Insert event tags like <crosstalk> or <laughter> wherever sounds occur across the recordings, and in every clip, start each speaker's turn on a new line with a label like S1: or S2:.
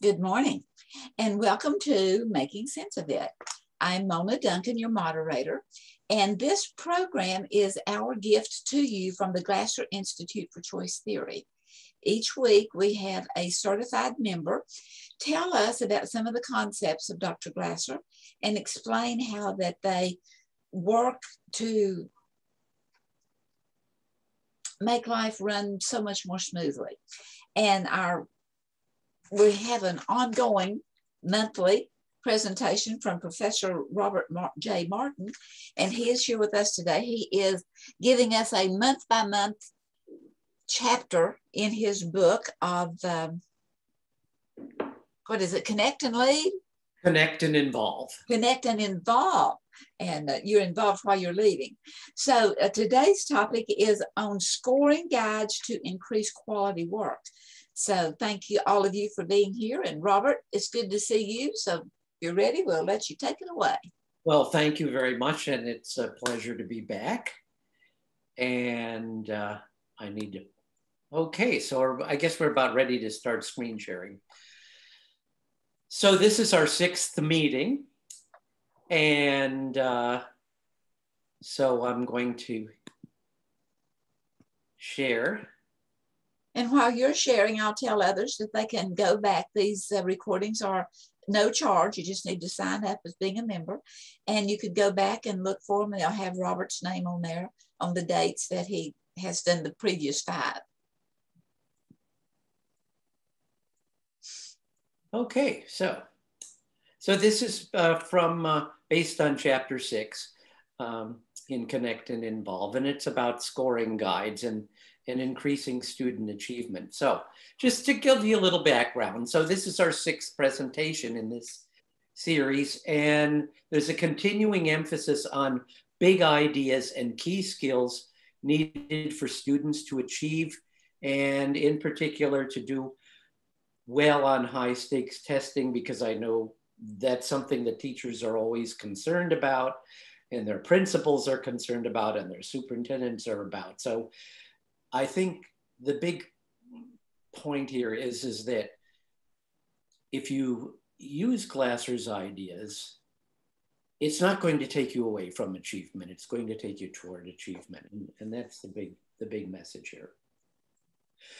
S1: Good morning, and welcome to Making Sense of It. I'm Mona Duncan, your moderator, and this program is our gift to you from the Glasser Institute for Choice Theory. Each week, we have a certified member tell us about some of the concepts of Dr. Glasser and explain how that they work to make life run so much more smoothly. And our we have an ongoing monthly presentation from Professor Robert J. Martin, and he is here with us today. He is giving us a month by month chapter in his book of um, what is it, Connect and Lead?
S2: Connect and Involve.
S1: Connect and Involve. And uh, you're involved while you're leading. So uh, today's topic is on scoring guides to increase quality work. So thank you, all of you, for being here. And Robert, it's good to see you. So if you're ready, we'll let you take it away.
S2: Well, thank you very much. And it's a pleasure to be back. And uh, I need to, okay, so I guess we're about ready to start screen sharing. So this is our sixth meeting. And uh, so I'm going to share.
S1: And while you're sharing, I'll tell others that they can go back. These uh, recordings are no charge. You just need to sign up as being a member. And you could go back and look for them. They'll have Robert's name on there on the dates that he has done the previous five.
S2: Okay, so so this is uh, from uh, based on chapter six um, in Connect and Involve, and it's about scoring guides and and increasing student achievement. So just to give you a little background. So this is our sixth presentation in this series, and there's a continuing emphasis on big ideas and key skills needed for students to achieve, and in particular to do well on high stakes testing, because I know that's something that teachers are always concerned about and their principals are concerned about and their superintendents are about. So I think the big point here is, is that if you use Glasser's ideas, it's not going to take you away from achievement. It's going to take you toward achievement. And, and that's the big, the big message here.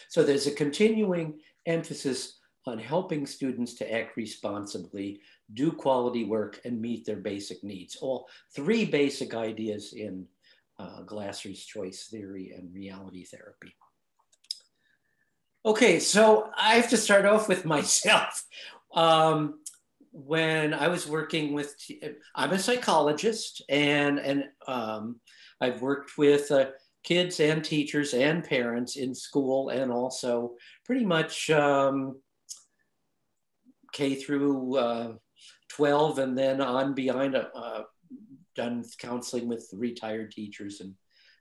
S2: So there's a continuing emphasis on helping students to act responsibly, do quality work, and meet their basic needs. All three basic ideas in uh, Glasser's choice theory and reality therapy. Okay, so I have to start off with <laughs> myself. Um, when I was working with, I'm a psychologist and, and um, I've worked with uh, kids and teachers and parents in school and also pretty much um, K through uh, 12 and then on beyond a, uh done counseling with retired teachers and,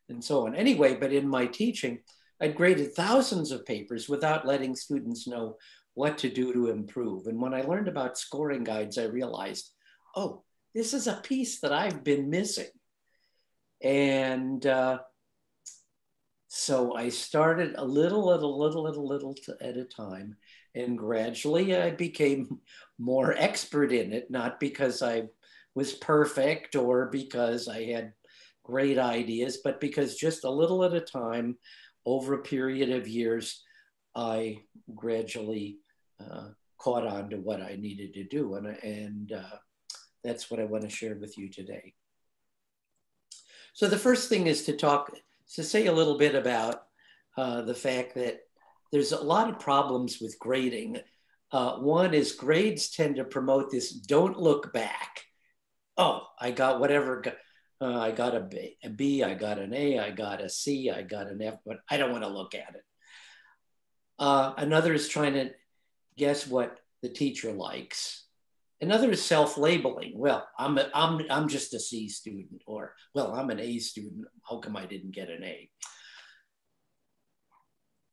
S2: and so on. Anyway, but in my teaching, I'd graded thousands of papers without letting students know what to do to improve. And when I learned about scoring guides, I realized, oh, this is a piece that I've been missing. And uh, so I started a little, at a little, little, little, little at a time. And gradually I became <laughs> more expert in it, not because I was perfect or because I had great ideas, but because just a little at a time over a period of years, I gradually uh, caught on to what I needed to do. And, and uh, that's what I want to share with you today. So the first thing is to talk, to say a little bit about uh, the fact that there's a lot of problems with grading. Uh, one is grades tend to promote this don't look back oh, I got whatever. Uh, I got a B, a B, I got an A, I got a C, I got an F, but I don't want to look at it. Uh, another is trying to guess what the teacher likes. Another is self-labeling. Well, I'm, a, I'm, I'm just a C student, or well, I'm an A student. How come I didn't get an A?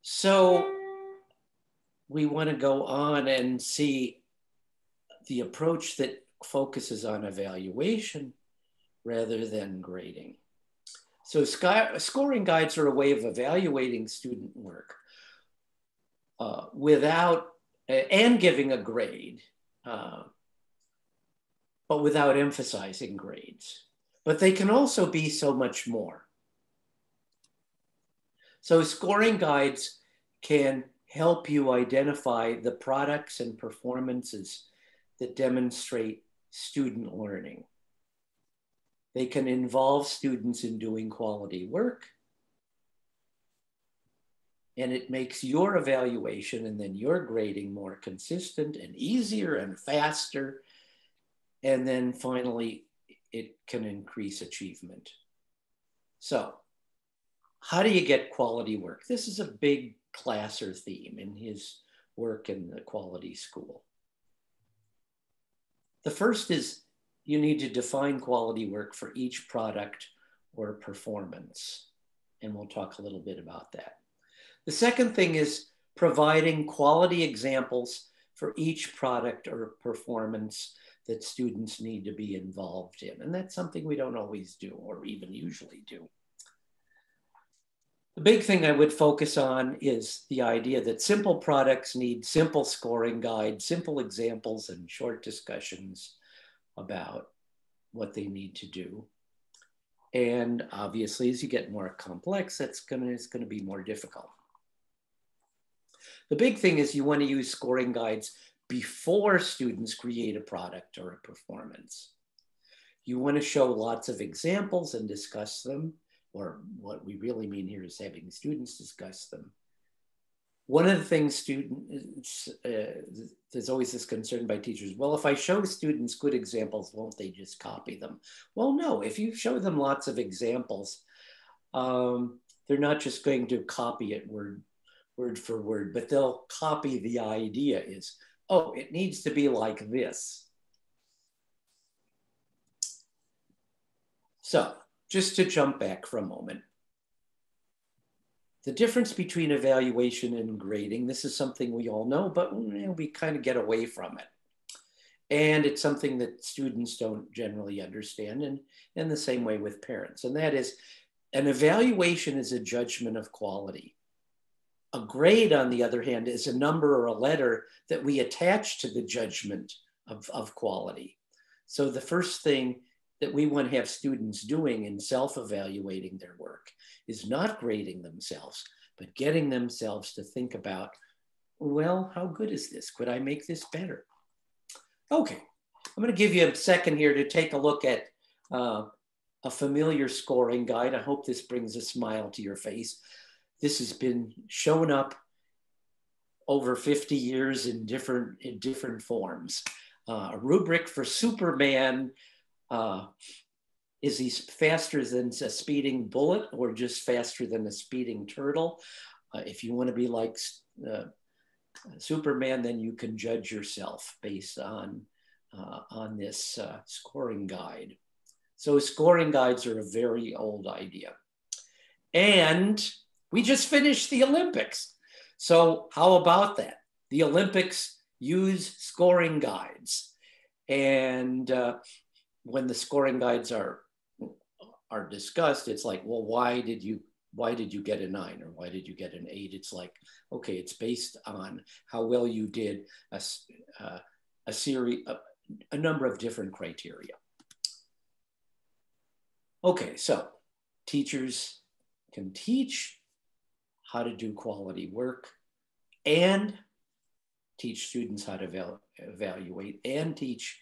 S2: So we want to go on and see the approach that focuses on evaluation rather than grading. So scoring guides are a way of evaluating student work uh, without and giving a grade, uh, but without emphasizing grades. But they can also be so much more. So scoring guides can help you identify the products and performances that demonstrate student learning. They can involve students in doing quality work. And it makes your evaluation and then your grading more consistent and easier and faster. And then finally, it can increase achievement. So, how do you get quality work? This is a big Glasser theme in his work in the quality school. The first is you need to define quality work for each product or performance. And we'll talk a little bit about that. The second thing is providing quality examples for each product or performance that students need to be involved in. And that's something we don't always do or even usually do. The big thing I would focus on is the idea that simple products need simple scoring guides, simple examples, and short discussions about what they need to do. And obviously, as you get more complex, that's gonna, it's gonna be more difficult. The big thing is you wanna use scoring guides before students create a product or a performance. You wanna show lots of examples and discuss them, or what we really mean here is having students discuss them one of the things students, uh, there's always this concern by teachers, well, if I show students good examples, won't they just copy them? Well, no, if you show them lots of examples, um, they're not just going to copy it word, word for word, but they'll copy the idea is, oh, it needs to be like this. So just to jump back for a moment, the difference between evaluation and grading, this is something we all know, but we kind of get away from it. And it's something that students don't generally understand, and in the same way with parents. And that is an evaluation is a judgment of quality. A grade, on the other hand, is a number or a letter that we attach to the judgment of, of quality. So the first thing that we want to have students doing in self-evaluating their work is not grading themselves, but getting themselves to think about, well, how good is this? Could I make this better? Okay, I'm going to give you a second here to take a look at uh, a familiar scoring guide. I hope this brings a smile to your face. This has been shown up over 50 years in different, in different forms. Uh, a rubric for Superman, uh, is he faster than a speeding bullet or just faster than a speeding turtle? Uh, if you want to be like uh, Superman, then you can judge yourself based on, uh, on this uh, scoring guide. So scoring guides are a very old idea. And we just finished the Olympics. So how about that? The Olympics use scoring guides. And uh, when the scoring guides are are discussed, it's like, well, why did you why did you get a nine or why did you get an eight? It's like, okay, it's based on how well you did a, uh, a series, a, a number of different criteria. Okay, so teachers can teach how to do quality work and teach students how to eval evaluate and teach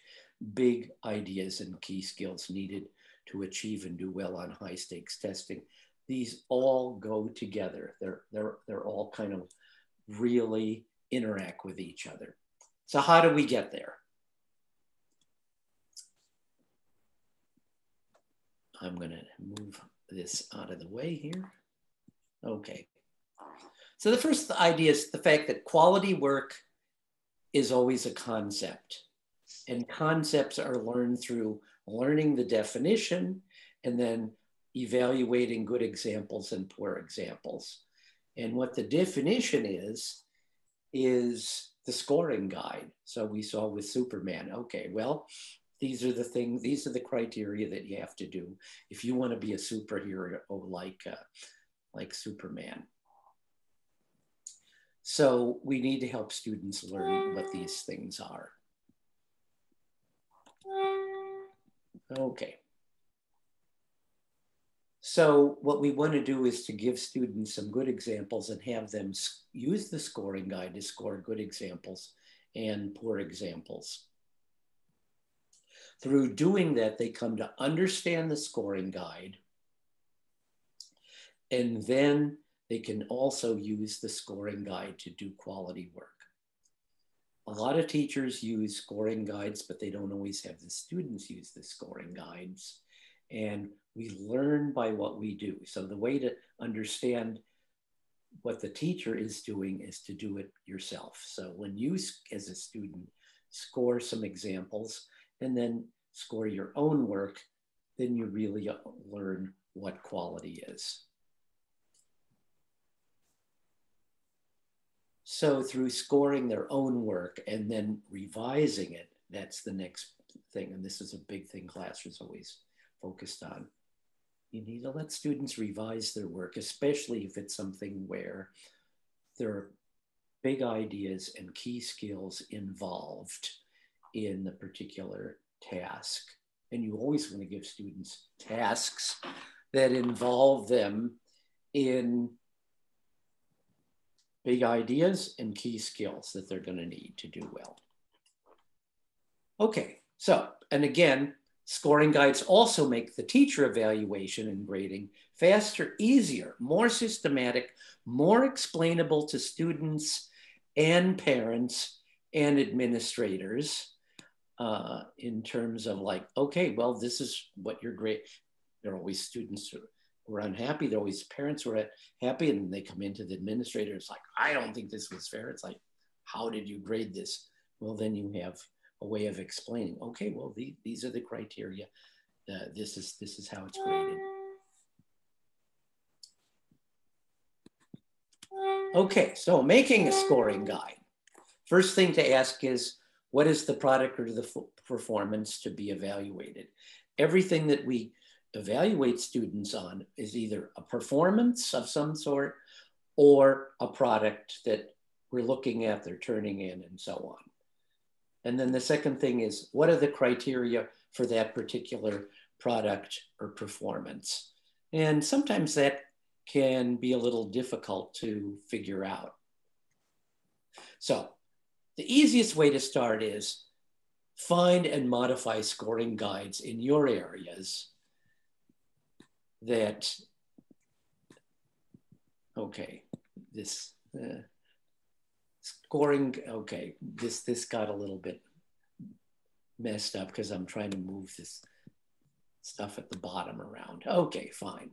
S2: big ideas and key skills needed to achieve and do well on high stakes testing. These all go together. They're, they're, they're all kind of really interact with each other. So how do we get there? I'm gonna move this out of the way here. Okay. So the first idea is the fact that quality work is always a concept and concepts are learned through learning the definition and then evaluating good examples and poor examples. And what the definition is, is the scoring guide. So we saw with Superman, okay, well, these are the things, these are the criteria that you have to do if you want to be a superhero like, uh, like Superman. So we need to help students learn what these things are. Okay. So what we want to do is to give students some good examples and have them use the scoring guide to score good examples and poor examples. Through doing that, they come to understand the scoring guide. And then they can also use the scoring guide to do quality work. A lot of teachers use scoring guides, but they don't always have the students use the scoring guides. And we learn by what we do. So the way to understand what the teacher is doing is to do it yourself. So when you, as a student, score some examples and then score your own work, then you really uh, learn what quality is. So through scoring their own work and then revising it, that's the next thing. And this is a big thing Glasser's always focused on. You need to let students revise their work, especially if it's something where there are big ideas and key skills involved in the particular task. And you always want to give students tasks that involve them in big ideas and key skills that they're going to need to do well. Okay, so, and again, Scoring guides also make the teacher evaluation and grading faster, easier, more systematic, more explainable to students and parents and administrators uh, in terms of like, okay, well, this is what your grade. There are always students who, who are unhappy. There are always parents who are happy, and they come into the administrator. It's like, I don't think this was fair. It's like, how did you grade this? Well, then you have a way of explaining, okay, well, the, these are the criteria. Uh, this is this is how it's graded. Okay, so making a scoring guide. First thing to ask is, what is the product or the performance to be evaluated? Everything that we evaluate students on is either a performance of some sort or a product that we're looking at, they're turning in and so on. And then the second thing is what are the criteria for that particular product or performance? And sometimes that can be a little difficult to figure out. So the easiest way to start is find and modify scoring guides in your areas that, okay, this, uh, scoring, okay, this, this got a little bit messed up because I'm trying to move this stuff at the bottom around. Okay, fine.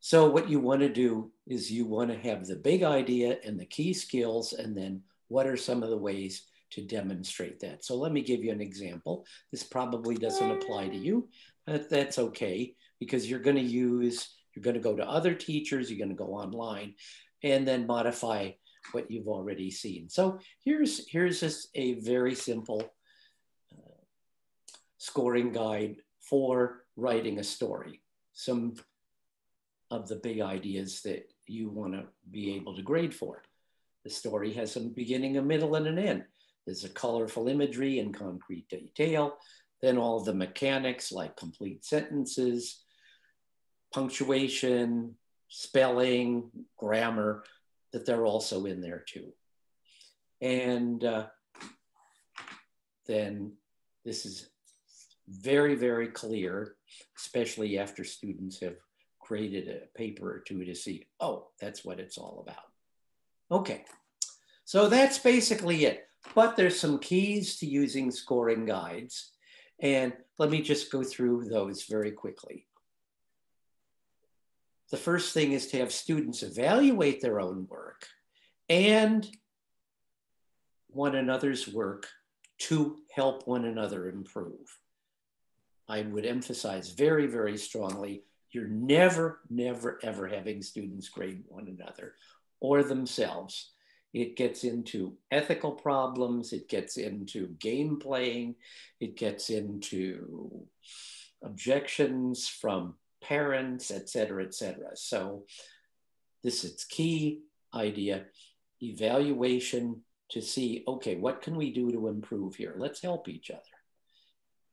S2: So what you want to do is you want to have the big idea and the key skills, and then what are some of the ways to demonstrate that? So let me give you an example. This probably doesn't apply to you, but that's okay because you're going to use, you're going to go to other teachers, you're going to go online, and then modify what you've already seen. So here's, here's just a very simple uh, scoring guide for writing a story. Some of the big ideas that you want to be able to grade for. The story has a beginning, a middle, and an end. There's a colorful imagery and concrete detail. Then all the mechanics like complete sentences, punctuation, spelling, grammar, that they're also in there too. And uh, then this is very, very clear, especially after students have created a paper or two to see, oh, that's what it's all about. Okay, so that's basically it. But there's some keys to using scoring guides. And let me just go through those very quickly the first thing is to have students evaluate their own work and one another's work to help one another improve. I would emphasize very, very strongly you're never, never, ever having students grade one another or themselves. It gets into ethical problems, it gets into game playing, it gets into objections from parents, et cetera, et cetera. So this is key idea. evaluation to see, okay, what can we do to improve here? Let's help each other.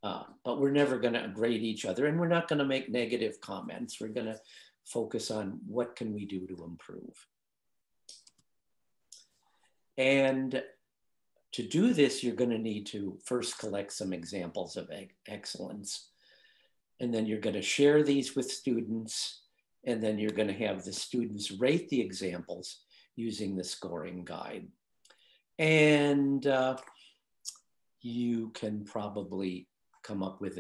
S2: Uh, but we're never going to grade each other and we're not going to make negative comments. We're going to focus on what can we do to improve. And to do this, you're going to need to first collect some examples of excellence. And then you're going to share these with students. And then you're going to have the students rate the examples using the scoring guide. And uh, you can probably come up with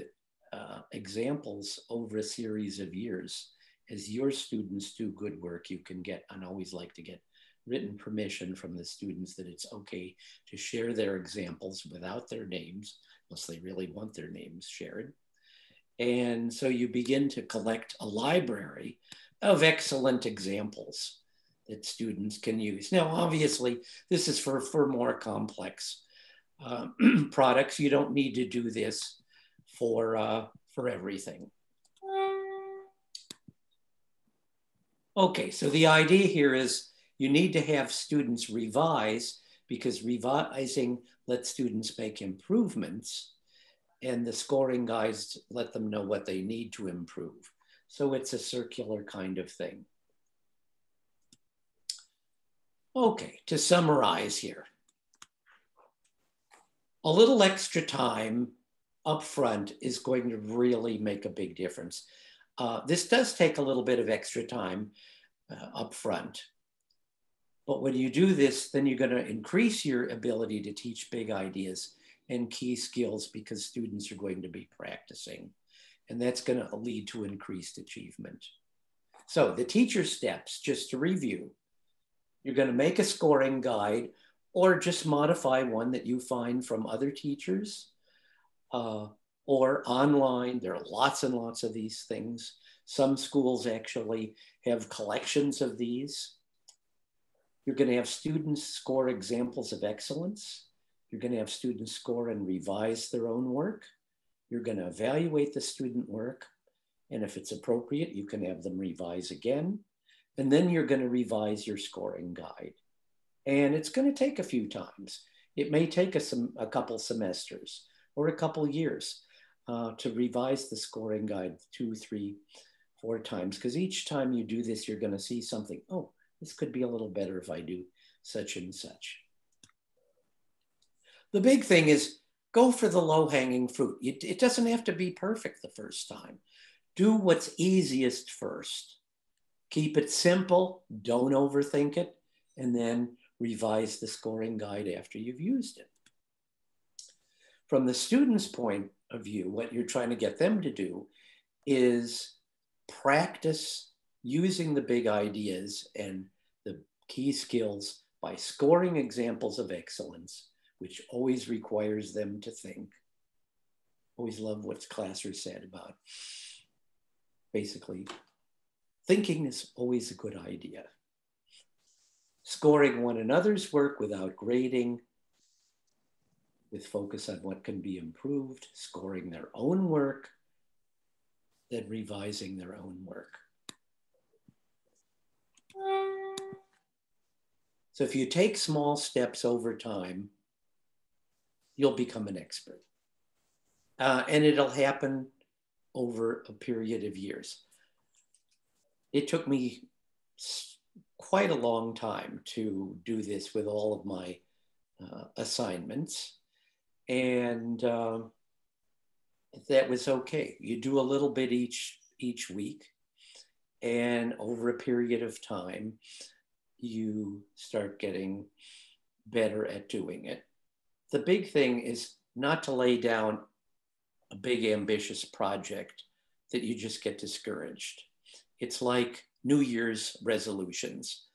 S2: uh, examples over a series of years. As your students do good work, you can get, and always like to get written permission from the students that it's okay to share their examples without their names, unless they really want their names shared. And so you begin to collect a library of excellent examples that students can use. Now, obviously, this is for, for more complex uh, <clears throat> products. You don't need to do this for, uh, for everything. Okay, so the idea here is you need to have students revise because revising lets students make improvements and the scoring guides let them know what they need to improve. So it's a circular kind of thing. Okay, to summarize here. A little extra time up front is going to really make a big difference. Uh, this does take a little bit of extra time uh, up front. But when you do this, then you're going to increase your ability to teach big ideas and key skills because students are going to be practicing. And that's going to lead to increased achievement. So the teacher steps, just to review, you're going to make a scoring guide or just modify one that you find from other teachers uh, or online. There are lots and lots of these things. Some schools actually have collections of these. You're going to have students score examples of excellence. You're going to have students score and revise their own work. You're going to evaluate the student work. And if it's appropriate, you can have them revise again. And then you're going to revise your scoring guide. And it's going to take a few times. It may take a, a couple semesters or a couple years uh, to revise the scoring guide two, three, four times. Because each time you do this, you're going to see something. Oh, this could be a little better if I do such and such. The big thing is go for the low hanging fruit. It, doesn't have to be perfect the first time. Do what's easiest first. Keep it simple, don't overthink it, and then revise the scoring guide after you've used it. From the student's point of view, what you're trying to get them to do is practice using the big ideas and the key skills by scoring examples of excellence, which always requires them to think. Always love what Glasser said about basically Thinking is always a good idea. Scoring one another's work without grading, with focus on what can be improved, scoring their own work, then revising their own work. So if you take small steps over time, you'll become an expert. Uh, and it'll happen over a period of years it took me quite a long time to do this with all of my uh, assignments. And uh, that was okay. You do a little bit each, each week. And over a period of time, you start getting better at doing it. The big thing is not to lay down a big ambitious project that you just get discouraged it's like New Year's resolutions.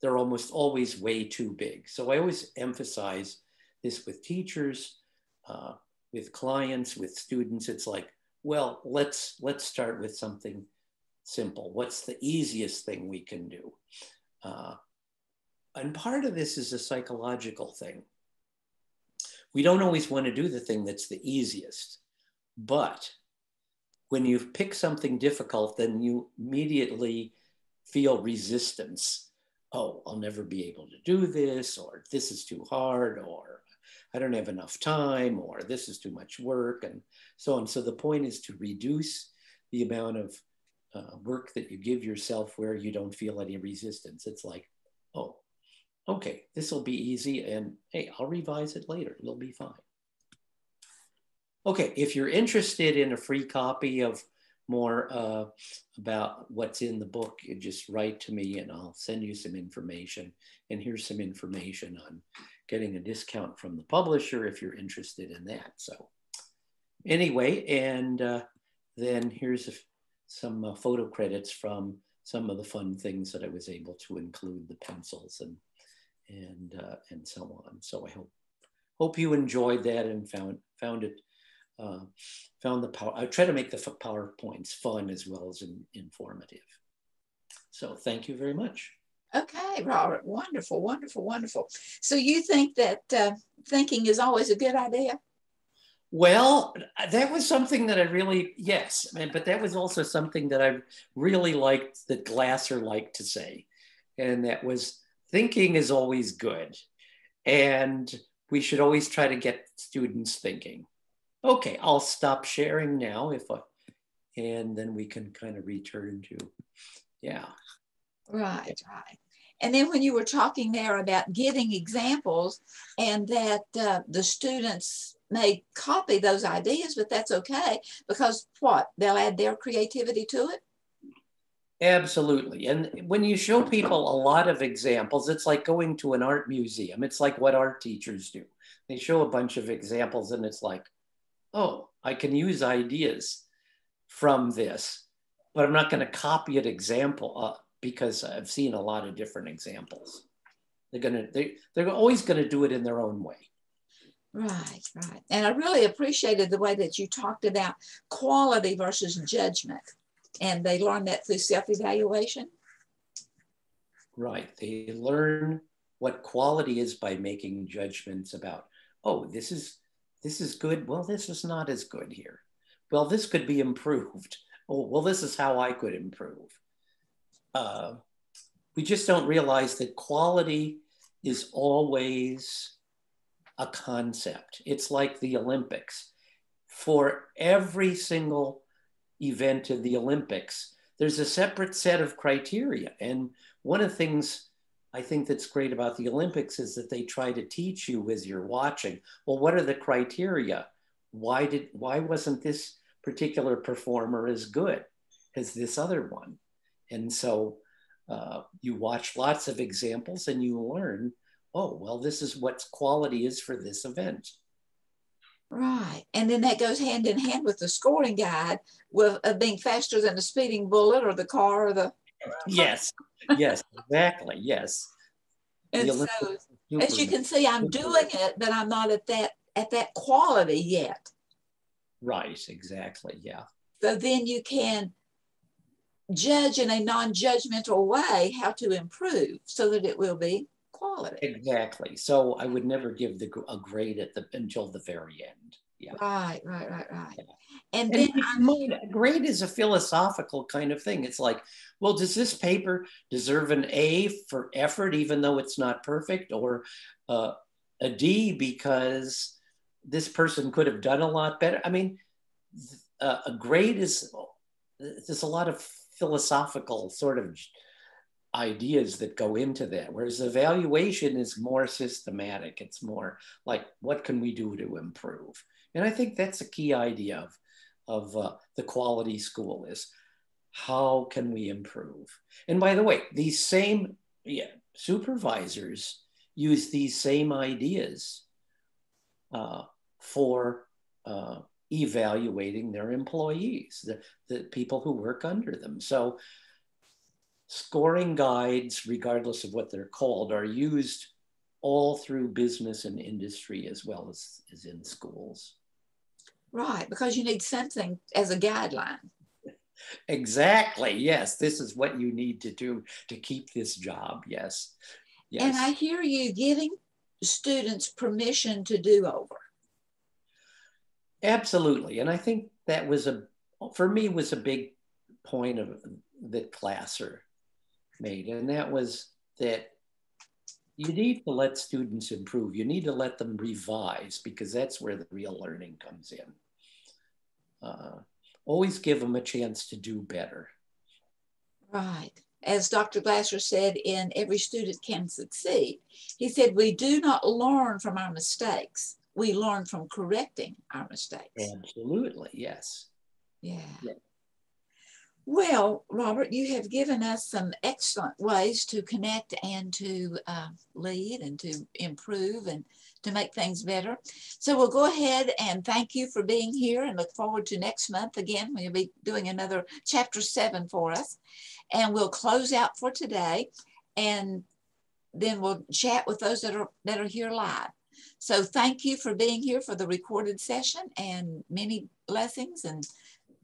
S2: They're almost always way too big. So I always emphasize this with teachers, uh, with clients, with students. It's like, well, let's let's start with something simple. What's the easiest thing we can do? Uh, and part of this is a psychological thing. We don't always want to do the thing that's the easiest, but when you pick something difficult, then you immediately feel resistance oh, I'll never be able to do this, or this is too hard, or I don't have enough time, or this is too much work, and so on. So the point is to reduce the amount of uh, work that you give yourself where you don't feel any resistance. It's like, oh, okay, this will be easy, and hey, I'll revise it later. It'll be fine. Okay, if you're interested in a free copy of more uh, about what's in the book, just write to me and I'll send you some information. And here's some information on getting a discount from the publisher if you're interested in that. So anyway, and uh, then here's some uh, photo credits from some of the fun things that I was able to include, the pencils and and uh, and so on. So I hope hope you enjoyed that and found found it uh, found the power. I try to make the PowerPoints fun as well as in, informative. So thank you very much.
S1: Okay, Robert. Wonderful, wonderful, wonderful. So you think that uh, thinking is always a good idea?
S2: Well, that was something that I really, yes, but that was also something that I really liked that Glasser liked to say. And that was thinking is always good. And we should always try to get students thinking okay, I'll stop sharing now if I, and then we can kind of return to, yeah.
S1: Right, right. And then when you were talking there about getting examples and that uh, the students may copy those ideas, but that's okay because what? They'll add their creativity to it?
S2: Absolutely. And when you show people a lot of examples, it's like going to an art museum. It's like what art teachers do. They show a bunch of examples and it's like, oh, I can use ideas from this, but I'm not going to copy an example because I've seen a lot of different examples. They're going to, they, they're always going to do it in their own way.
S1: Right, right. And I really appreciated the way that you talked about quality versus judgment. And they learn that through self evaluation.
S2: Right. They learn what quality is by making judgments about, oh, this is this is good. Well, this is not as good here. Well, this could be improved. Oh, well, this is how I could improve. Uh, we just don't realize that quality is always a concept. It's like the Olympics. For every single event of the Olympics, there's a separate set of criteria. And one of the things I think that's great about the Olympics is that they try to teach you as you're watching. Well, what are the criteria? Why did why wasn't this particular performer as good as this other one? And so uh, you watch lots of examples and you learn. Oh, well, this is what quality is for this event.
S1: Right. And then that goes hand in hand with the scoring guide with uh, being faster than the speeding bullet or the car or the
S2: yes, yes, exactly, yes.
S1: And so, as you can see, I'm doing it, but I'm not at that at that quality yet.
S2: Right, exactly, yeah.
S1: So then you can judge in a non-judgmental way how to improve so that it will be quality.
S2: Exactly. So I would never give the a grade at the until the very end.
S1: Yeah. Right, right, right, right. Yeah.
S2: And, and then mind, grade is a philosophical kind of thing. It's like, well, does this paper deserve an A for effort, even though it's not perfect, or uh, a D because this person could have done a lot better? I mean, uh, a grade is there's a lot of philosophical sort of ideas that go into that whereas evaluation is more systematic it's more like what can we do to improve and I think that's a key idea of, of uh, the quality school is how can we improve? And by the way, these same yeah, supervisors use these same ideas uh, for uh, evaluating their employees, the, the people who work under them. So scoring guides, regardless of what they're called, are used all through business and industry as well as, as in schools.
S1: Right, because you need something as a guideline.
S2: Exactly. Yes, this is what you need to do to keep this job. Yes.
S1: Yes. And I hear you giving students permission to do over.
S2: Absolutely. And I think that was a for me was a big point of that Glasser made. And that was that you need to let students improve. You need to let them revise because that's where the real learning comes in. Uh, always give them a chance to do better.
S1: Right. As Dr. Glasser said in Every Student Can Succeed, he said, We do not learn from our mistakes. We learn from correcting our mistakes.
S2: Absolutely, yes.
S1: Yeah. yeah. Well, Robert, you have given us some excellent ways to connect and to uh, lead and to improve and to make things better. So we'll go ahead and thank you for being here and look forward to next month again. when you'll be doing another chapter seven for us. And we'll close out for today and then we'll chat with those that are that are here live. So thank you for being here for the recorded session and many blessings and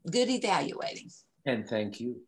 S1: good evaluating.
S2: And thank you.